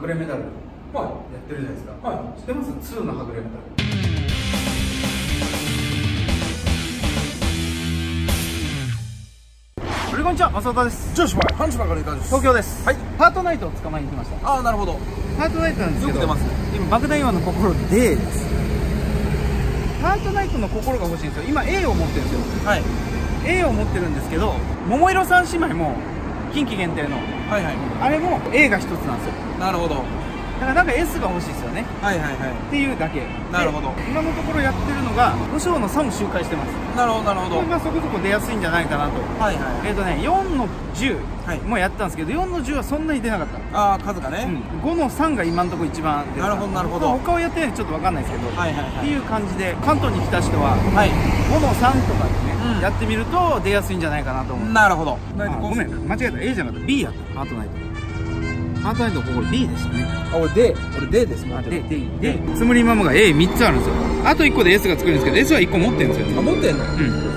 ぐれメダルはやってるじゃないですか。い。は知ってます？2のはぐれメダル。こんにちは松田です。い女子は半島からいたです。東京です。はい。パートナイトを捕まえに来ました。ああなるほど。パートナイトなんですけどよく出ますね。今爆弾岩の心 D です。パートナイトの心が欲しいんですよ。今 A を持ってるんですよ。はい。A を持ってるんですけど桃色三姉妹も近畿限定のはいはい。あれも A が一つなんですよ。なるほど。だからなんか S が欲しいですよね。はいはいはっていうだけ。なるほど。で今のところやってるのが5章の3を周回してます。いなるほどなるほど。これがそこそこ出やすいんじゃないかなと。はいはいえっ、とね4の10はいもやったんですけど4の10はそんなに出なかった。ああ数がね、うん、5の3が今のところ一番出た。なるほどなるほど。まあ他をやってないんでちょっと分かんないですけど、はいはいはい。っていう感じで関東に来た人ははい。5の3とかでね、うん。やってみると出やすいんじゃないかなと思う。なるほど。あごめん間違えた。A じゃなくて B やった。ハートナイト。ハートナイトここ B でしたね。あ俺 D 俺 D ですもん。あでででつむりママが A3 つあるんですよ。あと1個で S が作るんですけど S は1個持ってるんですよ。あ持ってんの？うん。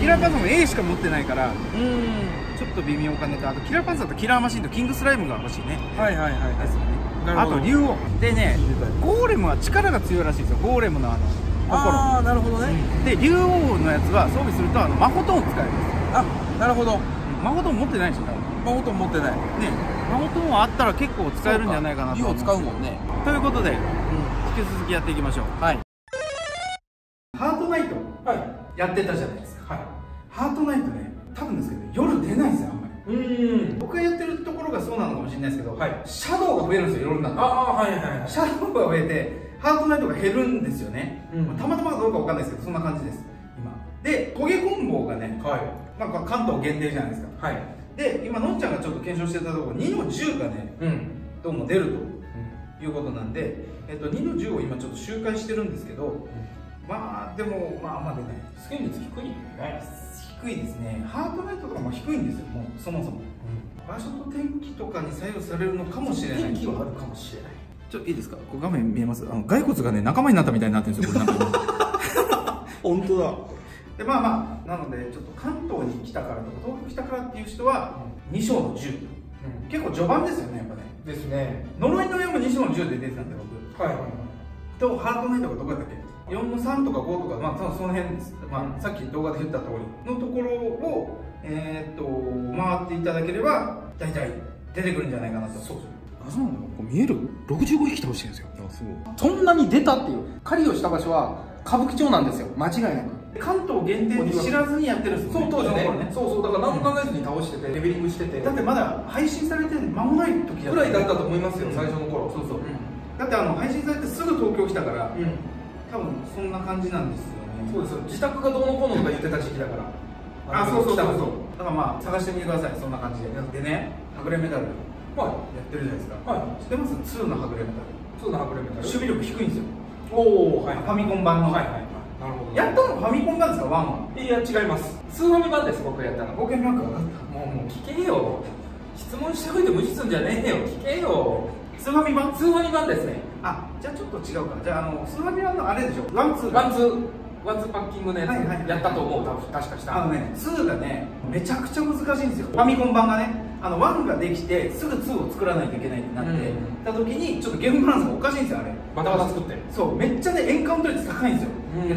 キラーパンサーも A しか持ってないからうんと微妙かなとあとキラーパンサーとキラーマシンとキングスライムが欲しいね。はいはいはいですよねあと竜王。でねゴーレムは力が強いらしいですよ。ゴーレムのあのああなるほどね、心で竜王のやつは装備するとあの魔法トーンを使えるんですあなるほど。魔法トーン持ってないでしょ多分。魔法と持ってない。ね。魔法トーンはあったら結構使えるんじゃないかなと竜を思う使うもんねということで引き続きやっていきましょう。はい。ハートナイトはい。やってたじゃないですか。はい。ハートナイトね多分ですけど夜出ないんですよあんまり。うん。僕がやってるところがそうなのかもしれないですけど、はい。シャドウが増えるんですよ夜になってああはいはいはい。シャドウが増えてハートナイトが減るんですよね、うん。まあたまたまかどうかわかんないですけどそんな感じです今。でトゲコンボがね、はい。まあ、関東限定じゃないですか。はい。で今のんちゃんがちょっと検証してたところ2の10がねうん。どうも出るということなんで、えっと、2の10を今ちょっと周回してるんですけどまあでもまあまあ出ない。スキン率低いよね低いですね。ハートナイトとかも低いんですよもうそもそも。場所と天気とかに左右されるのかもしれない。天気はあるかもしれないちょっといいですか？これ画面見えます？あの骸骨がね仲間になったみたいになってるんですよこれなんか 本当だ。でまあまあなのでちょっと関東に来たからとか東北来たからっていう人は2章の10結構序盤ですよねやっぱね。ですね。呪いの矢も2章の10で出てたんで僕。はいはいとハートナイトがどこやったっけ？4の3とか5とかまあその辺です、まあ、さっき動画で言った通りのところをえーっと回っていただければ大体出てくるんじゃないかなと。そうあそうなの見える？65匹倒してるんですよ。あすごい。そんなに出たっていう狩りをした場所は歌舞伎町なんですよ。間違いなく。関東限定に知らずにやってるんですそう当時ね。その頃そうそう。だから何も考えずに倒しててレベリングしてて。だってまだ配信されて間もない時だぐらいだったと思いますよ、うん最初の頃そうそううんだってあの配信されてすぐ東京来たからうん多分そんな感じなんですよね。そうですよ。自宅がどうのこうのとか言ってた時期だから。あそうそうそうそう。だからまあ探してみてくださいそんな感じで。でねはぐれメダル。やはってるじゃないですか。いはい。知ってます2のはぐれメダル。そうなハブレメタル。守備力低いんですよ。おおはいファミコン版の、はいはい。なるほど。やったのファミコン版ですかワンは？いや違います。スーファミ版です僕がやったの。冒険ランク上がっもうもう聞けよ。質問しておいて無視すんじゃねえよ。聞けよ。たスーファミ版？スーファミ版ですねあじゃあちょっと違うか。じゃああのスーファミ版のあれでしょ。ワンツー。ワンツー。ワンツーパッキングのやつはいはいはいやったと思う。多分確かした。あのね、2がね、めちゃくちゃ難しいんですよ、ファミコン版がね、あの1ができて、すぐ2を作らないといけないってなって、うん。た時に、ちょっとゲームバランスがおかしいんですよ、あれ。バタバタ作って。そう、めっちゃね、エンカウント率高いんですよ、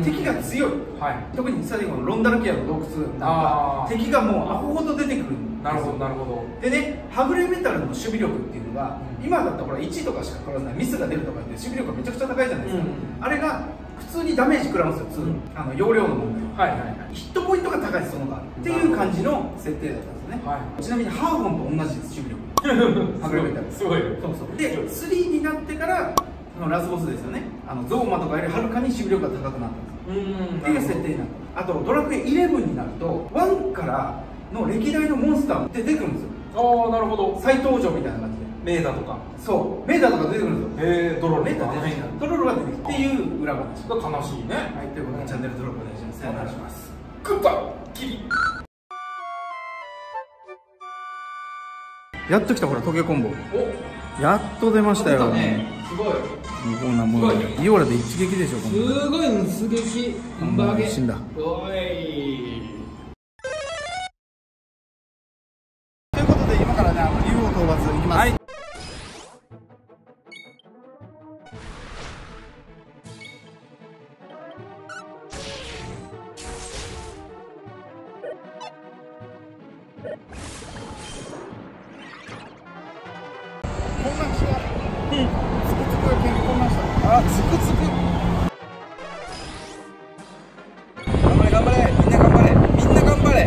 敵が強い、はい。特に最後のロンダルキアの洞窟なんか敵がもうアホほど出てくるなるほどなるほど。でね、はぐれメタルの守備力っていうのが、うん。今だったらほら1とかしか取らない、ミスが出るとかって、守備力がめちゃくちゃ高いじゃないですか、うん。あれが普通にダメージ食らうんですよ、2、うん。あの容量の問題。はいはいはい。ヒットポイントが高いですそのがっていう感じの設定だったんですね、はい。ちなみにハーゴンと同じです守備力。はぐれメタル。すごい。そうそう。で3になってからあのラスボスですよね。あのゾーマとかよりはるかに守備力が高くなった。んですうん。っていう設定になったあとドラクエ11になると1からの歴代のモンスターって出てくるんですよ。ああなるほど。再登場みたいな感じで。メーダとか。そう。メーターとか出てくるんですよ。へえドロロメーター出てきた。ドロロが出てきたっていう裏話。が悲しいね。はいということでチャンネル登録お願いします。お願いします。グッバイ。キリ。やっときたほらトゲコンボ。お。やっと出ましたよ。だね。すごい向こうなもうイオラで一撃でしょすごい一撃バゲ死んだ。おい。ということで今からねあの UFO 討伐いきます、はい。混乱します。うん。あつくつく。頑張れ頑張れ。みんな頑張れ。みんな頑張れ。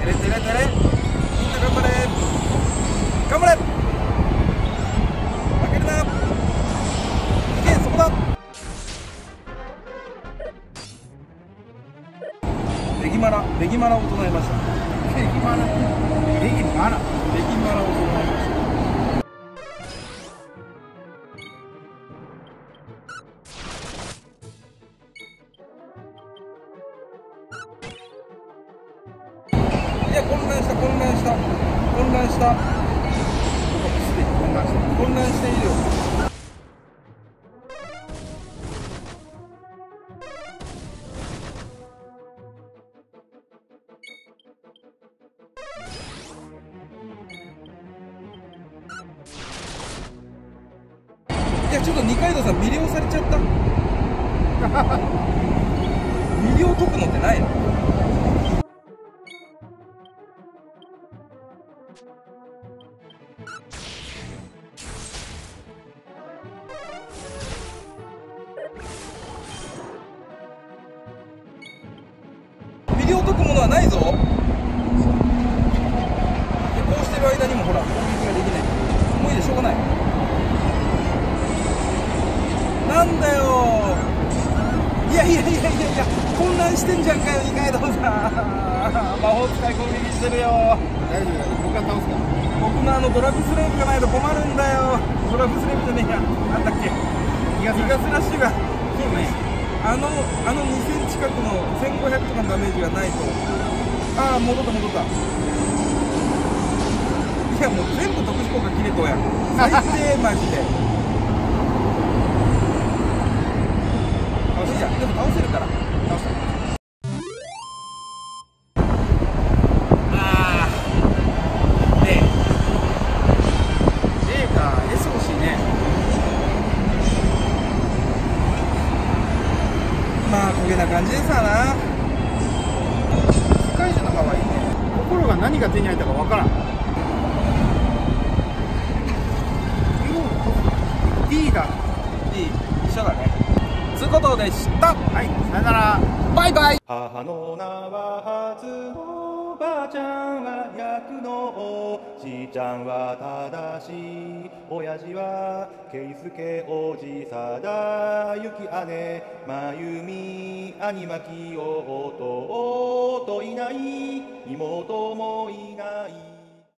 てれてれてれ。みんな頑張れ。頑張れ。負けるな。いけそこだ。レギマラレギマラを唱えました。レギマラ。レギマラ。レギマラを唱えましたいや混乱した混乱した。混乱した。すでに混乱して混乱しているよ。いやちょっと二階堂さん魅了されちゃった。魅了解くのってないの？魅了解くものはないぞ。でこうしてる間にもほら攻撃ができない。もういいでしょうがない。なんだよ。いやいやいやいやいや混乱してんじゃんかよ二階堂さん。魔法使い攻撃してるよ。大丈夫だよ。僕が倒すから。僕のあのドラッグスレーブがないと困るんだよ。ドラッグスレーブじゃねえや。なんだっけ。ギガスラッシュがあのあの2000近くの1500とかのダメージがないと。ああ戻った戻った。いやもう全部特殊効果切れとうやん。最低マジで。いいじゃん。でも倒せるから。倒したげな世界中の可愛いね心が何が手に入ったかわからん。D だいい一緒だね。つうことでした。はいさよなら。バイバイ。母の名は初おばあちゃんはじいちゃんは正しい。親父は圭介おじさだゆき姉まゆみ兄まき弟いない妹もいない